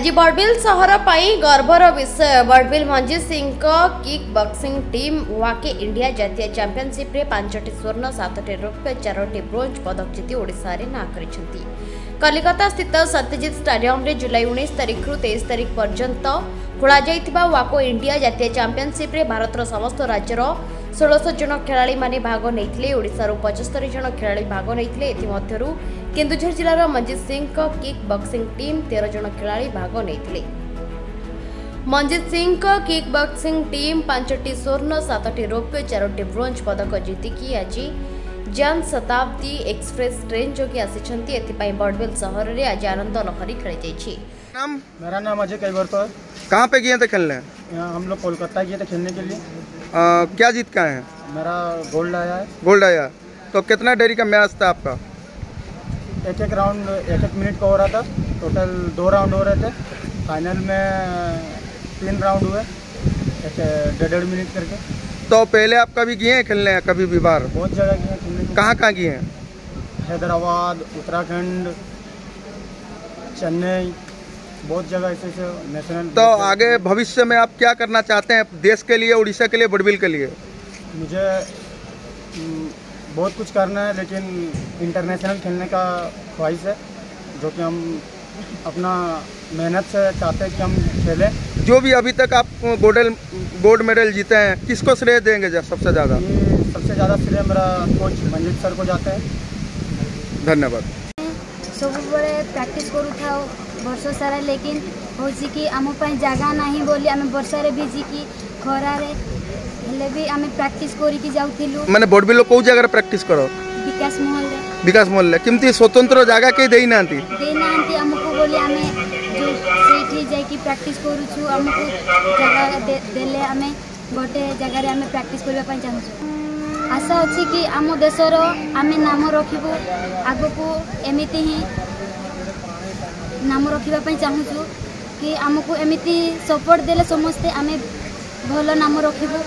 ଆଜି ବଡ଼ବିଲ ସହର ପାଇଁ ଗର୍ବର ବିଷୟ। ବଡ଼ବିଲ ମଞ୍ଜିତ ସିଂଙ୍କ କିକ୍ ବକ୍ସିଂ ଟିମ୍ ୱାକେ ଇଣ୍ଡିଆ ଜାତୀୟ ଚାମ୍ପିୟନସିପ୍ରେ ପାଞ୍ଚଟି ସ୍ୱର୍ଣ୍ଣ ସାତଟି ରୌପ୍ୟ ଚାରୋଟି ବ୍ରୋଞ୍ଜ ପଦକ ଜିତି ଓଡ଼ିଶାରେ ନାଁ କରିଛନ୍ତି। କଲିକତା ସ୍ଥିତ ସତ୍ୟଜିତ ଷ୍ଟାଡିୟମରେ ଜୁଲାଇ ଉଣେଇଶ ତାରିଖରୁ ତେଇଶ ତାରିଖ ପର୍ଯ୍ୟନ୍ତ ଖୋଳାଯାଇଥିବା ୱାକୋ ଇଣ୍ଡିଆ ଜାତୀୟ ଚାମ୍ପିୟନସିପ୍ରେ ଭାରତର ସମସ୍ତ ରାଜ୍ୟର ଷୋଳଶହ ଜଣ ଖେଳାଳିମାନେ ଭାଗ ନେଇଥିଲେ ଓଡ଼ିଶାରୁ ପଞ୍ଚସ୍ତରୀ ଜଣ ଖେଳାଳି ଭାଗ ନେଇଥିଲେ ଏଥିମଧ୍ୟରୁ କେନ୍ଦୁଝର ଜିଲ୍ଲାର ମଞ୍ଜିତ ସିଂଙ୍କ କିକ୍ ବକ୍ସିଂ ଟିମ୍ ତେର ଜଣ ଖେଳାଳି ଭାଗ ନେଇଥିଲେ ମଞ୍ଜିତ ସିଂଙ୍କ କିକ୍ ବକ୍ସିଂ ଟିମ୍ ପାଞ୍ଚଟି ସ୍ୱର୍ଣ୍ଣ ସାତଟି ରୌପ୍ୟ ଚାରୋଟି ବ୍ରୋଞ୍ଜ ପଦକ ଜିତିକି ଆଜି ଜନ ଶତାବ୍ଦୀ ଏକ୍ସପ୍ରେସ୍ ଟ୍ରେନ୍ ଯୋଗେ ଆସିଛନ୍ତି ଏଥିପାଇଁ ବଡ଼ବିଲ ସହରରେ ଆଜି ଆନନ୍ଦ ଲହରୀ ଖେଳାଯାଇଛି नाम मेरा नाम अजय कैबर तो है कहाँ पे गए थे खेलने यहाँ हम लोग कोलकाता गए थे खेलने के लिए आ, क्या जीत का है? मेरा गोल्ड आया है। गोल्ड आया। तो कितना डेरी का मैच था आपका? एक एक राउंड एक एक मिनट का हो रहा था। टोटल दो राउंड हो रहे थे। फाइनल में तीन राउंड हुए। एक डेढ़ डेढ़ मिनट करके। तो पहले आप कभी गए हैं खेलने? है, कभी भी बाहर बहुत जगह गए हैं खेलने कहाँ कहाँ गए हैं? हैदराबाद उत्तराखंड चेन्नई। बहुत जगह ऐसे ऐसे नेशनल तो आगे भविष्य में आप क्या करना चाहते हैं? देश के लिए उड़ीसा के लिए बुडबिल के लिए? मुझे हम्म, बहुत कुछ करना है लेकिन इंटरनेशनल खेलने का ख्वाहिश है जो कि हम अपना मेहनत से चाहते हैं कि हम खेलें। जो भी अभी तक आप गोल्ड गोल्ड मेडल जीते हैं किसको श्रेय देंगे जा- सबसे ज़्यादा? सबसे ज़्यादा श्रेय मेरा कोच मंजित सर को जाते हैं। धन्यवाद। ସବୁବେଳେ ପ୍ରାକ୍ଟିସ୍ କରୁଥାଉ ବର୍ଷ ସାରା ଲେକିନ୍ ହେଉଛି କି ଆମ ପାଇଁ ଜାଗା ନାହିଁ ବୋଲି ଆମେ ବର୍ଷାରେ ଭିଜିକି ଖରାରେ ହେଲେ ବି ଆମେ ପ୍ରାକ୍ଟିସ୍ କରିକି ଯାଉଥିଲୁ। ମାନେ ବଡ଼ବିଲ କେଉଁ ଜାଗାରେ ପ୍ରାକ୍ଟିସ୍ କର? ବିକାଶ ମହଲରେ। ବିକାଶ ମଲ୍ଲେ କେମିତି ସ୍ୱତନ୍ତ୍ର ଜାଗା କେହି ଦେଇନାହାନ୍ତି? ଦେଇନାହାନ୍ତି ଆମକୁ ବୋଲି ଆମେ ଯେଉଁ ସେଇଠି ଯାଇକି ପ୍ରାକ୍ଟିସ୍ କରୁଛୁ ଆମକୁ ଜାଗା ଦେ- ଦେଲେ ଆମେ ଗୋଟେ ଜାଗାରେ ଆମେ ପ୍ରାକ୍ଟିସ୍ କରିବା ପାଇଁ ଚାହୁଁଛୁ। ଆଶା ଅଛି କି ଆମ ଦେଶର ଆମେ ନାମ ରଖିବୁ ଆଗକୁ ଏମିତି ହିଁ ନାମ ରଖିବା ପାଇଁ ଚାହୁଁଛୁ କି ଆମକୁ ଏମିତି ସପୋର୍ଟ ଦେଲେ ସମସ୍ତେ ଆମେ ଭଲ ନାମ ରଖିବୁ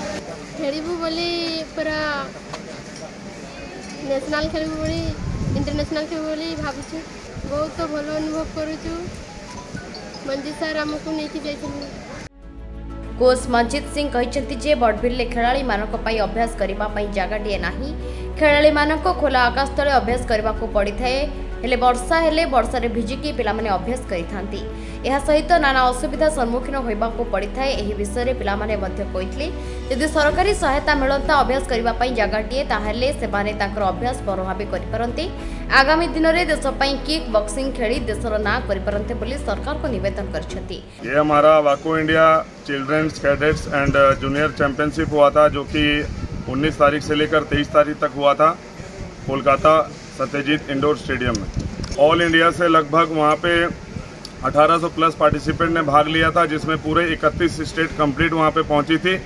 ଖେଳିବୁ ବୋଲି ପୁରା ନ୍ୟାସନାଲ୍ ଖେଳିବୁ ବୋଲି ଇଣ୍ଟରନ୍ୟାସନାଲ୍ ଖେଳିବୁ ବୋଲି ଭାବୁଛୁ ବହୁତ ଭଲ ଅନୁଭବ କରୁଛୁ ମଞ୍ଜି ସାର୍ ଆମକୁ ନେଇକି ଯାଇଛନ୍ତି କୋଚ୍ ମଞ୍ଜିତ ସିଂ କହିଛନ୍ତି ଯେ ବଡ଼ବିଲରେ ଖେଳାଳିମାନଙ୍କ ପାଇଁ ଅଭ୍ୟାସ କରିବା ପାଇଁ ଜାଗାଟିଏ ନାହିଁ। ଖେଳାଳିମାନଙ୍କୁ ଖୋଲା ଆକାଶ ତଳେ ଅଭ୍ୟାସ କରିବାକୁ ପଡ଼ିଥାଏ। ହେଲେ ବର୍ଷା ହେଲେ ବର୍ଷାରେ ଭିଜିକି ପିଲାମାନେ ଅଭ୍ୟାସ କରିଥାନ୍ତି ଏହା ସହିତ ନାନା ଅସୁବିଧା ସମ୍ମୁଖୀନ ହେବାକୁ ପଡ଼ିଥାଏ ଏହି ବିଷୟରେ ପିଲାମାନେ ମଧ୍ୟ କହିଥିଲେ ଯଦି ସରକାରୀ ସହାୟତା ମିଳନ୍ତା ଅଭ୍ୟାସ କରିବା ପାଇଁ ଜାଗାଟିଏ ତାହେଲେ ସେମାନେ ତାଙ୍କର ଅଭ୍ୟାସ ଭଲ ଭାବେ କରିପାରନ୍ତି ଆଗାମୀ ଦିନରେ ଦେଶ ପାଇଁ କିକ୍ ବକ୍ସିଂ ଖେଳି ଦେଶର ନାଁ କରିପାରନ୍ତେ ବୋଲି ସରକାରଙ୍କୁ ନିବେଦନ କରିଛନ୍ତି ये हमारा वाको India children's cadets and junior championship हुआ था जो कि 19 तारीख से लेकर 23 तारीख तक हुआ था कोलकाता सत्यजीत इंडोर स्टेडियम में। ऑल इंडिया से लगभग वहाँ पे 1800 प्लस पार्टिसिपेंट ने भाग लिया था, जिसमें पूरे 31 स्टेट कंप्लीट वहाँ पे पहुँची थी।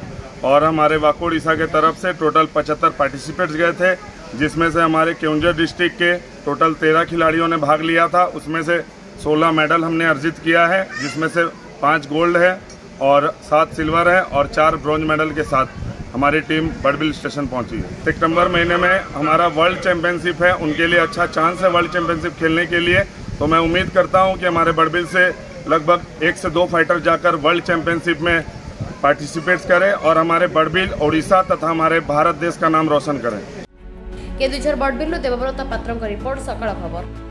और हमारे वाको उड़ीसा के तरफ़ से टोटल 75 पार्टिसिपेंट्स गए थे, जिसमें से हमारे केउंझर डिस्ट्रिक्ट के टोटल 13 खिलाड़ियों ने भाग लिया था। उसमें से 16 मेडल हमने अर्जित किया है, जिसमें से पाँच गोल्ड है और सात सिल्वर है और चार ब्रॉन्ज मेडल के साथ। हमारी टीम बड़बिल स्टेशन पहुँची है। सितंबर महीने में हमारा वर्ल्ड चैंपियनशिप है, उनके लिए अच्छा चांस है वर्ल्ड चैंपियनशिप खेलने के लिए। तो मैं उम्मीद करता हूँ कि हमारे बड़बिल से लगभग एक से दो फाइटर जाकर वर्ल्ड चैंपियनशिप में पार्टिसिपेट करें और हमारे बड़बिल ओडिशा तथा हमारे भारत देश का नाम रोशन करें। देवव्रत पात्र रिपोर्ट, सकाळ खबर।